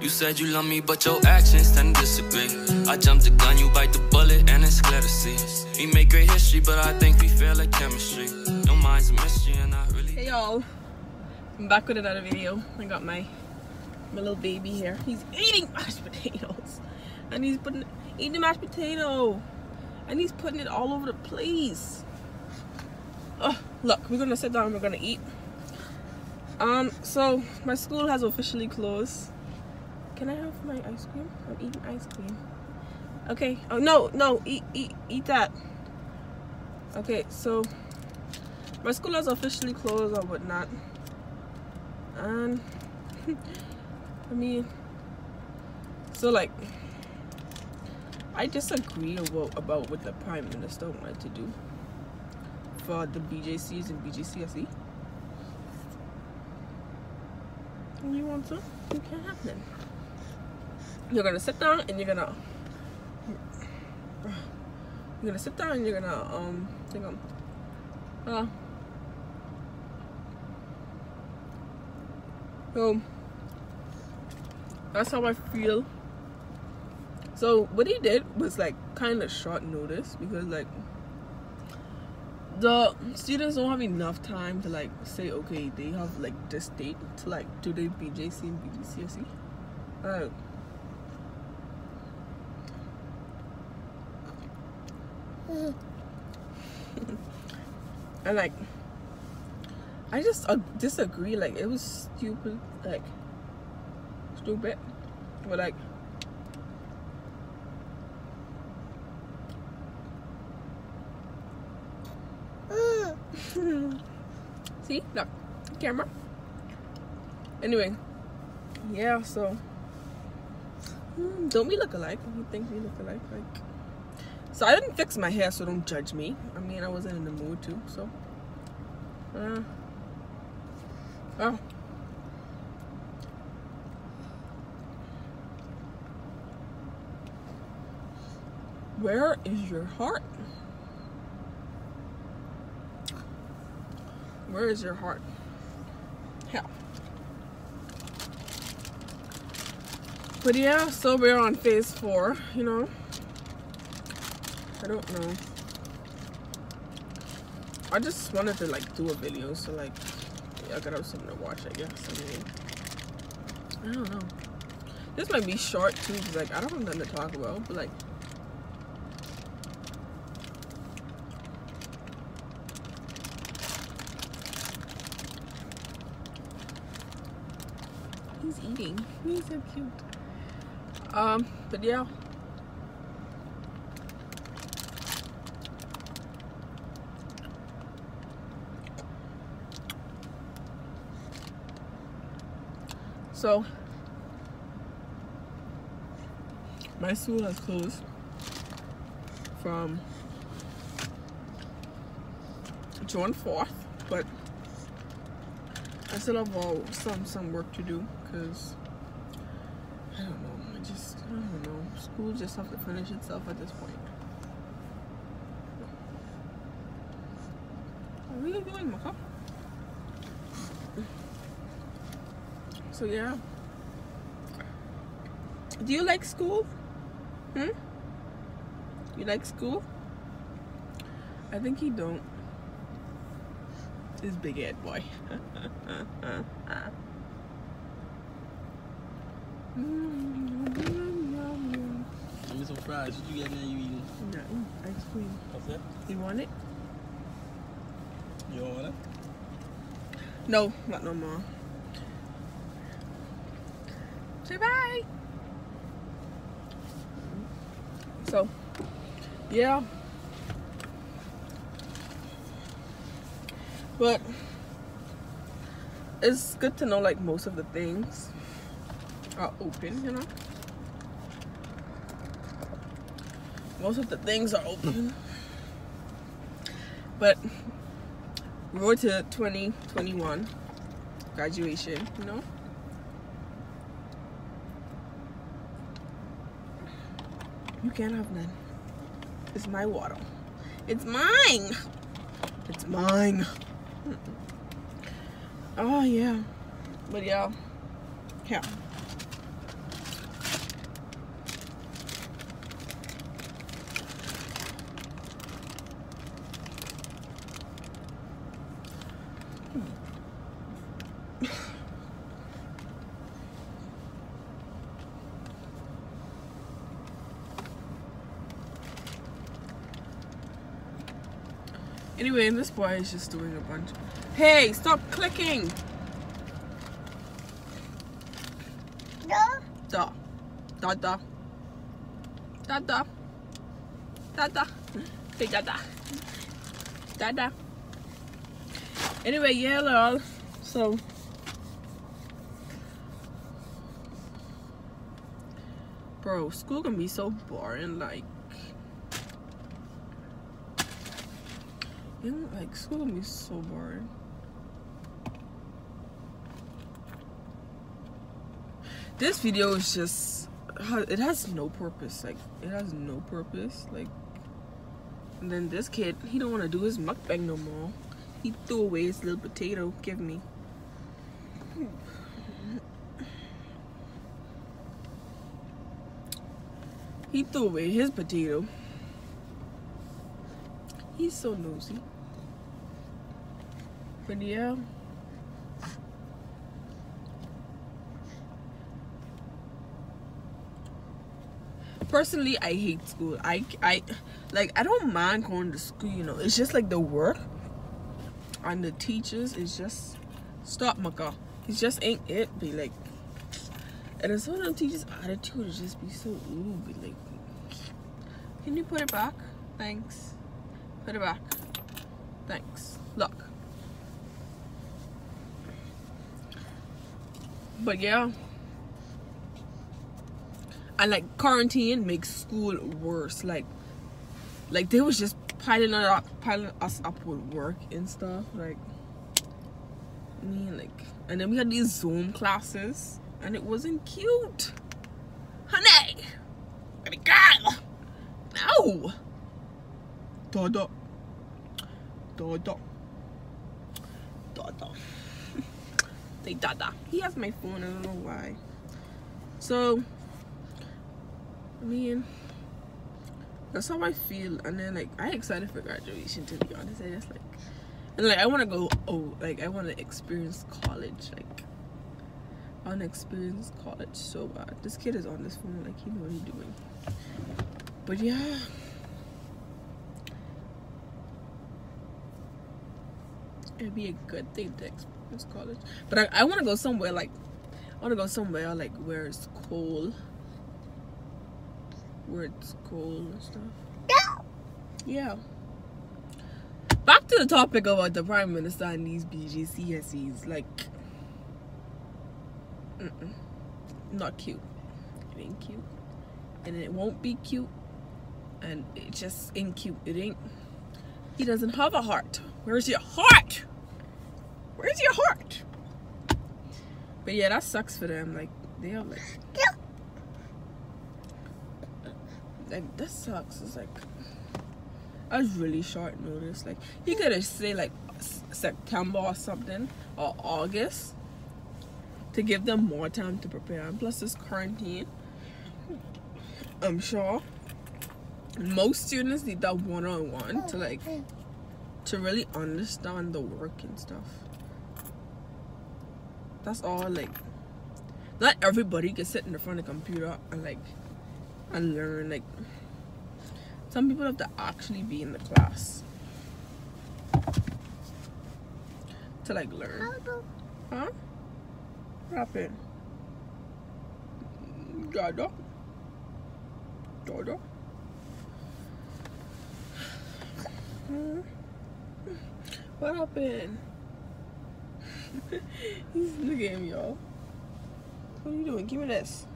You said you love me, but your actions tend to disagree. I jumped the gun, you bite the bullet, and it's clear to see. We make great history, but I think we fail at chemistry. No mind's a mystery, and I really. Hey y'all, I'm back with another video. I got my my little baby here. He's eating mashed potatoes, and he's putting eating mashed potato, and he's putting it all over the place. Oh, look, we're gonna sit down. We're gonna eat. Um, so my school has officially closed. Can I have my ice cream? I'm eating ice cream. Okay. Oh no, no, eat, eat, eat that. Okay, so my school has officially closed or whatnot, and I mean, so like, I disagree about about what the prime minister wanted to do for the BJCs and BGCSE. You want some? You can have them. You're gonna sit down and you're gonna you're gonna sit down and you're gonna um think um uh so that's how I feel. So what he did was like kind of short notice because like the students don't have enough time to like say okay they have like this date to like do their BJC and BGCSE. Uh, and like I just uh, disagree like it was stupid like stupid but like see? Look camera. Anyway. Yeah so hmm, don't we look alike? You think we look alike? Like so I didn't fix my hair, so don't judge me. I mean, I wasn't in the mood to, so. Uh, oh. Where is your heart? Where is your heart? Yeah. But yeah, so we're on phase four, you know. I don't know. I just wanted to like do a video so like yeah, I gotta have something to watch I guess. I mean I don't know. This might be short too because like I don't have nothing to talk about but like He's eating. He's so cute. Um, but yeah. So my school has closed from June 4th, but I still have all, some some work to do because I don't know. I just I don't know. School just have to finish itself at this point. Are you doing, Maka? So yeah. Do you like school? Hmm? You like school? I think he don't. This big head boy. Give me some fries. What you got there you eating? Nothing. Ice cream. What's that? You want it? You don't want it? No, not no more. Say bye. So, yeah. But it's good to know like most of the things are open, you know. Most of the things are open. But road to 2021 graduation, you know. You can't have none. It's my water. It's mine. It's mine. Oh yeah. But yeah. Yeah. Anyway, this boy is just doing a bunch. Hey, stop clicking. No. Da. Da da. Da da. Da da. Say da da. Da da. Anyway, yeah, lol. So. Bro, school can be so boring. Like, know, like school be so boring. This video is just, it has no purpose. Like, it has no purpose. Like, and then this kid, he don't want to do his mukbang no more. He threw away his little potato. Give me. He threw away his potato. He's so nosy. But yeah. Personally, I hate school. I, I, like, I don't mind going to school, you know. It's just like the work and the teachers is just, stop, Maka. It just ain't it. Be like, and some of them teachers' attitude is just be so ooh, be like, can you put it back? Thanks. Put it back. Thanks. Look. But yeah. And like quarantine makes school worse. Like like they was just piling us up piling us up with work and stuff. Like I mean like and then we had these Zoom classes and it wasn't cute. Honey! Baby girl! No! Dada. Dada. Dada. Say Dada. He has my phone, I don't know why. So, I mean, that's how I feel. And then, like, I'm excited for graduation, to be honest. I just, like, and, like, I want to go, oh, like, I want to experience college, like, I want to experience college so bad. This kid is on this phone, like, he know what he's doing. But yeah. It'd be a good thing to experience college. But I, I want to go somewhere like, I want to go somewhere like where it's cold. Where it's cold and stuff. Yeah. Back to the topic about the Prime Minister and these BGCSEs. Like, mm -mm, not cute. It ain't cute. And it won't be cute. And it just ain't cute. It ain't. He doesn't have a heart. Where's your heart? Where's your heart? But yeah, that sucks for them. Like, they are like. Like that sucks. It's like that's really short notice. Like you could have say like September or something or August to give them more time to prepare. And plus, this quarantine, I'm sure most students need that one on one to like to really understand the work and stuff. That's all. Like, not everybody can sit in the front of the computer and like and learn like some people have to actually be in the class to like learn huh what happened dada dada Hmm? What happened he's looking at me y'all what are you doing give me this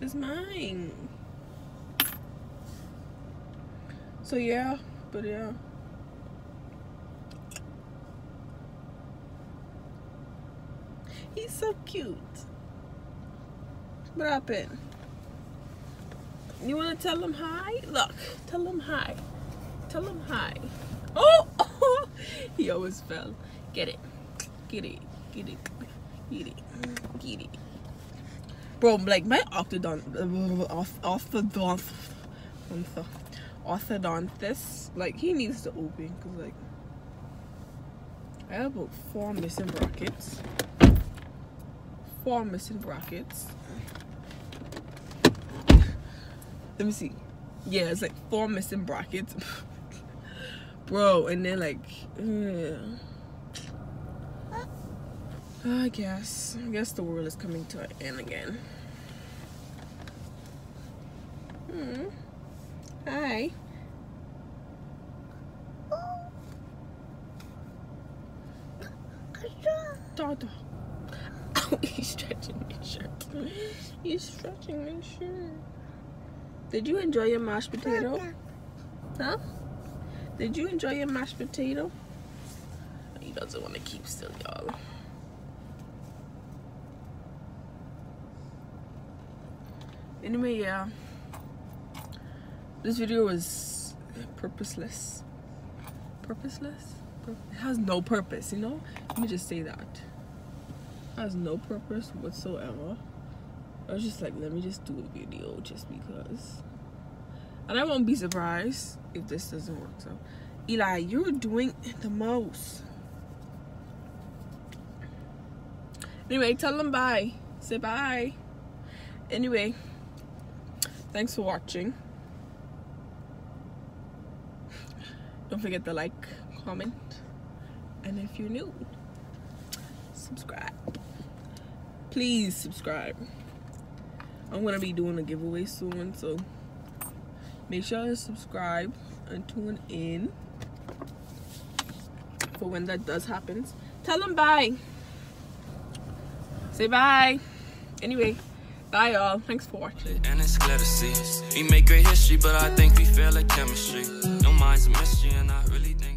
it's mine. So yeah, but yeah. He's so cute. What happened? You wanna tell him hi? Look, tell him hi. Tell him hi. Oh, he always fell. Get it. Get it. Get it. Get it. Get it bro like my orthodont orthodont orthodontist like he needs to open because like I have about four missing brackets four missing brackets let me see yeah it's like four missing brackets bro. And then like, ugh. I guess, I guess the world is coming to an end again. Hmm. Hi. Dada. Oh, he's stretching my shirt. He's stretching my shirt. Did you enjoy your mashed potato? Huh? Did you enjoy your mashed potato? He doesn't want to keep still, y'all. Anyway, yeah. This video was purposeless. Purposeless? It has no purpose, you know? Let me just say that. It has no purpose whatsoever. I was just like, let me just do a video just because. And I won't be surprised if this doesn't work. So, Eli, you're doing the most. Anyway, tell them bye. Say bye. Anyway, thanks for watching. Don't forget to like, comment, and if you're new, subscribe. Please subscribe. I'm gonna be doing a giveaway soon, so Make sure to subscribe and tune in for when that does happen. Tell them bye. Say bye. Anyway, bye y'all. Thanks for watching. And it's glad to see. We make great history, but I think we fail at chemistry. No mind's a mystery, and I really think.